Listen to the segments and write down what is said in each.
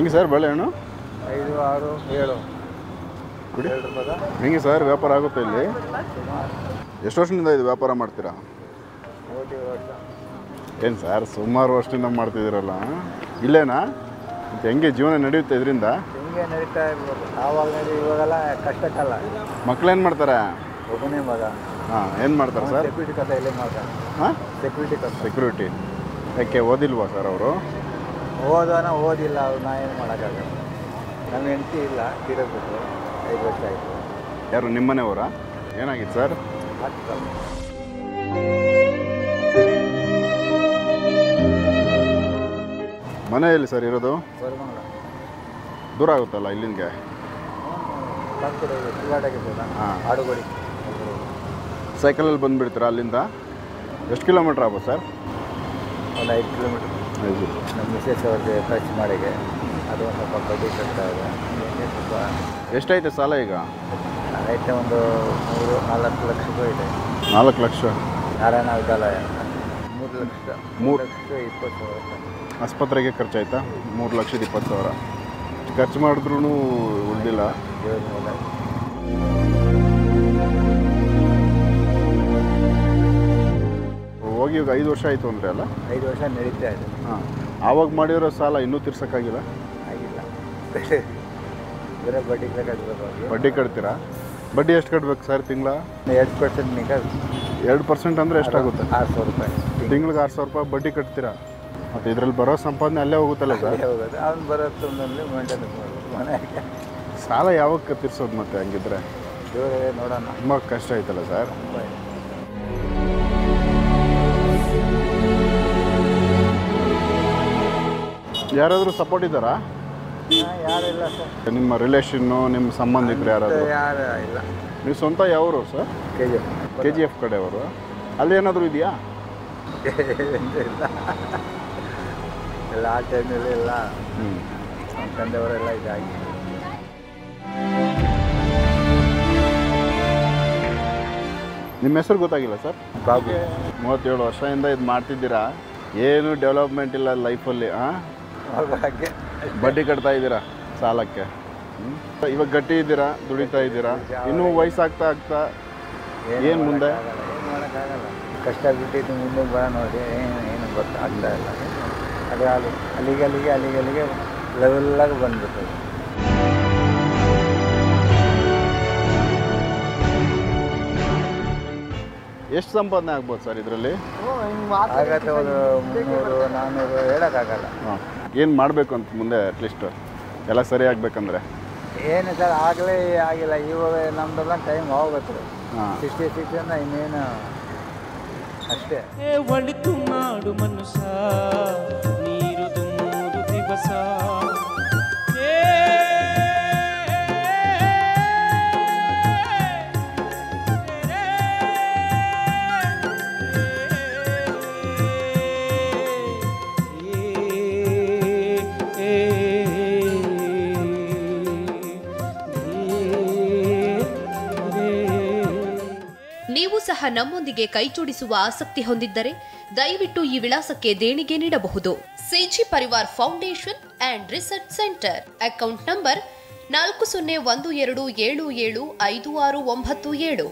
ಹೆಂಗೆ ಸರ್ ಬಾಳೆಹಣ್ಣು ಐದು ಆರು ಏಳು. ಕುಡಿ. ಹೆಂಗೆ ಸರ್ ವ್ಯಾಪಾರ ಆಗುತ್ತೆ ಇಲ್ಲಿ? ಎಷ್ಟು ವರ್ಷದಿಂದ ಇದು ವ್ಯಾಪಾರ ಮಾಡ್ತೀರಾ? ಏನು ಸರ್ ಸುಮಾರು ವರ್ಷದಿಂದ ಮಾಡ್ತಿದ್ದೀರಲ್ಲ ಇಲ್ಲೇನಾ? ಮತ್ತು ಹೆಂಗೆ ಜೀವನ ನಡೆಯುತ್ತೆ ಇದರಿಂದ? ಹಿಂಗೆ ನಡೀತಾ ಇರ್ಬೋದು. ಆವಾಗ ನಡಿ ಇವಾಗೆಲ್ಲ ಕಷ್ಟಕ್ಕಲ್ಲ. ಮಕ್ಕಳೇನು ಮಕ್ಳೇನು ಮಾಡ್ತಾರೆ? ಒಬ್ಬನೇ ಮಗ. ಹಾಂ ಏನು ಮಾಡ್ತಾರೆ ಸರ್? ಸೆಕ್ಯೂರಿಟಿ ಕಥೆ ಇಲ್ಲೇ ಮಾಡ್ತಾರೆ ಹಾಂ? ಸೆಕ್ಯೂರಿಟಿ ಕಥೆ. ಸೆಕ್ಯೂರಿಟಿ ಯಾಕೆ ಓದಿಲ್ವಾ ಸರ್ ಅವರು? ಓದೋನ ಓದಿಲ್ಲ ಅವ್ರು ನಾ ಏನು ಮಾಡೋಕ್ಕಾಗಲ್ಲ. ನನ್ನ ಹೆಂಡತಿ ಇಲ್ಲ ತೀರೋಗ್ಬಿಟ್ಟು ಐದು ವರ್ಷ ಆಯಿತು. ಯಾರು ನಿಮ್ಮನೆಯವರ? ಏನಾಗಿತ್ತು ಸರ್? ಮನೆಯಲ್ಲಿ ಸರ್ ಇರೋದು? ದೂರ ಆಗುತ್ತಲ್ಲ ಇಲ್ಲಿಂದ ಆಡುಗೋಡಿ. ಸೈಕಲಲ್ಲಿ ಬಂದುಬಿಡ್ತೀರಾ ಅಲ್ಲಿಂದ? ಎಷ್ಟು ಕಿಲೋಮೀಟ್ರ್ ಆಗ್ಬೋದು ಸರ್? ಒಂದು ಐದು ಕಿಲೋಮೀಟ್ರ್. ನಮ್ಮ ಮಿಸೆಸ್ ಅವ್ರಿಗೆ ಖರ್ಚು ಮಾಡಿಗೆ. ಅದು ಒಂದು ಸ್ವಲ್ಪ ಬಡ್ಡಿ ಕಟ್ತಾ ಇದೆ. ಸ್ವಲ್ಪ ಎಷ್ಟೈತೆ ಸಾಲ ಈಗ? ಐತೆ ಒಂದು ಮೂರು ನಾಲ್ಕು ಲಕ್ಷಕ್ಕೂ ಇದೆ. ನಾಲ್ಕು ಲಕ್ಷ. ನಾರಾಯಣ ವಿದ್ಯಾಲಯ ಮೂರು ಲಕ್ಷ. ಮೂರು ಮೂರು- ಲಕ್ಷ ಇಪ್ಪತ್ತು ಸಾವಿರ ಆಸ್ಪತ್ರೆಗೆ ಖರ್ಚಾಯ್ತಾ? ಮೂರು ಲಕ್ಷದ ಇಪ್ಪತ್ತು ಸಾವಿರ. ಖರ್ಚು ಮಾಡಿದ್ರೂ ಉಳಿದಿಲ್ಲ. ಹೋಗಿ ಇವಾಗ ಐದು ವರ್ಷ ಆಯಿತು ಅಂದರೆ ಅಲ್ಲ? ಐದು ವರ್ಷ ನಡೀತಾ ಇದೆ. ಹಾಂ. ಆವಾಗ ಮಾಡಿರೋ ಸಾಲ ಇನ್ನೂ ತೀರ್ಸೋಕ್ಕಾಗಿಲ್ಲ? ಆಗಿಲ್ಲ. ಬೇರೆ ಬಡ್ಡಿ ಕಟ್ಟಬೇಕು ಬಡ್ಡಿ ಕಟ್ತೀರಾ? ಬಡ್ಡಿ ಎಷ್ಟು ಕಟ್ಬೇಕು ಸರ್ ತಿಂಗಳ? ಎರಡು ಪರ್ಸೆಂಟ್ ನಿಗ ಎರಡು ಪರ್ಸೆಂಟ್ ಅಂದರೆ ಎಷ್ಟಾಗುತ್ತೆ ಆರು ಸಾವಿರ ರೂಪಾಯಿ. ತಿಂಗ್ಳಿಗೆ ಆರು ಸಾವಿರ ರೂಪಾಯಿ ಬಡ್ಡಿ ಕಟ್ತೀರಾ? ಮತ್ತು ಇದರಲ್ಲಿ ಬರೋ ಸಂಪಾದನೆ ಅಲ್ಲೇ ಹೋಗುತ್ತಲ್ಲ ಸರ್? ಹೋಗೋದು ಅವ್ನು ಬರೋ ಮಾಡ್ಬೇಕು ಮನೆಗೆ ಸಾಲ ಯಾವಾಗ ತೀರ್ಸೋದು ಮತ್ತೆ ಹಂಗಿದ್ರೆ? ನೋಡೋಣ. ತುಂಬ ಕಷ್ಟ ಆಯ್ತಲ್ಲ ಸರ್? ಯಾರಾದರೂ ಸಪೋರ್ಟ್ ಇದ್ದಾರಾ? ಯಾರಿಲ್ಲ ಸರ್ ನಿಮ್ಮ ರಿಲೇಷನ್ನು ನಿಮ್ಮ ಸಂಬಂಧಿಕರು ಯಾರಾದರೂ? ಯಾರು ಇಲ್ಲ. ನೀವು ಸ್ವಂತ ಯಾವರು sir? K G K G F ಕಡೆಯವರು. ಅಲ್ಲಿ ಏನಾದರೂ ಇದೆಯಾ? ಇಲ್ಲ ಎಲ್ಲ ಆ ಎಲ್ಲ ಹ್ಞೂ ನಮ್ಮ ತಂದೆಯವರೆಲ್ಲ ಇದಾಗಿ ನಿಮ್ಮ ಹೆಸರು ಗೊತ್ತಾಗಿಲ್ಲ ಸರ್? ಬಾಬು. ಮೂವತ್ತೇಳು ವರ್ಷದಿಂದ ಇದು ಮಾಡ್ತಿದ್ದೀರಾ? ಏನು ಡೆವಲಪ್ಮೆಂಟ್ ಇಲ್ಲ ಲೈಫಲ್ಲಿ ಹಾಂ ಬಡ್ಡಿ ಕಟ್ತಾ ಇದ್ದೀರಾ ಸಾಲಕ್ಕೆ? ಇವಾಗ ಗಟ್ಟಿ ಇದ್ದೀರಾ? ದುಡಿತಾ ಇದ್ದೀರಾ? ಇನ್ನೂ ವಯಸ್ಸಾಗ್ತಾ ಆಗ್ತಾ ಏನು ಮುಂದೆ? ಕಷ್ಟ ಬಿಟ್ಟಿದ್ದು ಮುಂದೆ ಬರ ನೋಡಿ ಏನು ಏನು ಗೊತ್ತಾಗ್ತಾ ಇಲ್ಲ. ಅದು ಅಲ್ಲಿ ಅಲ್ಲಿಗೆ ಅಲ್ಲಿಗೆ ಅಲ್ಲಿಗೆ ಅಲ್ಲಿಗೆ ಲೆವೆಲ್ಲಾಗಿ ಬಂದ್ಬಿಟ್ಟು ಎಷ್ಟು ಸಂಪಾದನೆ ಆಗ್ಬೋದು ಸರ್ ಇದರಲ್ಲಿ? ಆಗತ್ತೆ ಒಂದು ಮುನ್ನೂರು ನಾನ್ನೂರು ಹೇಳೋಕ್ಕಾಗಲ್ಲ. ಹಾಂ. ಏನು ಮಾಡಬೇಕು ಅಂತ ಮುಂದೆ ಅಟ್ಲೀಸ್ಟ್ ಎಲ್ಲ ಸರಿ ಆಗಬೇಕಂದ್ರೆ? ಏನು ಸರ್ ಆಗಲೇ ಆಗಿಲ್ಲ. ಇವಾಗ ನಮ್ದೆಲ್ಲ ಟೈಮ್ ಹೋಗುತ್ತೆ ಹಾಂ. ಸಿಕ್ಸ್ಟಿ ಸಿಕ್ಸ್ ಅಂದ್ರೆ ಇನ್ನೇನು ಅಷ್ಟೇ. ಏ ಒಳಿತು ಮಾಡು ಮನುಷ್ಯ. ಸಹ ನಮ್ಮೊಂದಿಗೆ ಕೈಜೋಡಿಸುವ ಆಸಕ್ತಿ ಹೊಂದಿದ್ದರೆ ದಯವಿಟ್ಟು ಈ ವಿಳಾಸಕ್ಕೆ ದೇಣಿಗೆ ನೀಡಬಹುದು. CG Parivar foundation and research centre. Account number ನಾಲ್ಕು ಸೊನ್ನೆ ಒಂದು ಎರಡು ಏಳು ಏಳು ಐದು ಆರು ಒಂಬತ್ತು ಏಳು.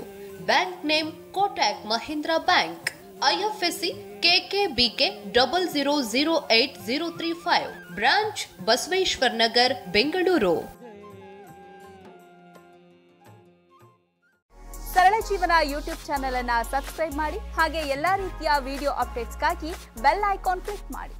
Bank name Kotak Mahindra bank. IFSC KKBK double zero zero eight zero three five. Branch Basaveshwar Nagar, Bengaluru. Jeevana YouTube channel ಅನ್ನ ಸಬ್ಸ್ಕ್ರೈಬ್ ಮಾಡಿ ಹಾಗೆ ಎಲ್ಲಾ ರೀತಿಯ ವಿಡಿಯೋ ಅಪ್ಡೇಟ್ಸ್ಗಾಗಿ ಬೆಲ್ ಐಕಾನ್ ಕ್ಲಿಕ್ ಮಾಡಿ.